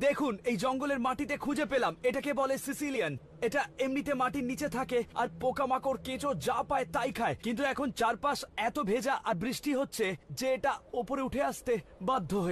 দেখুন, এই জঙ্গলের মাটিতে খুঁজে পেলাম। এটাকে বলে সিসিলিয়ান। এটা এমনিতে মাটির নিচে থাকে আর পোকামাকড় কেঁচো যা পায় তাই খায়। কিন্তু এখন চারপাশ এত ভেজা আর বৃষ্টি হচ্ছে যে এটা ওপরে উঠে আসতে বাধ্য হয়ে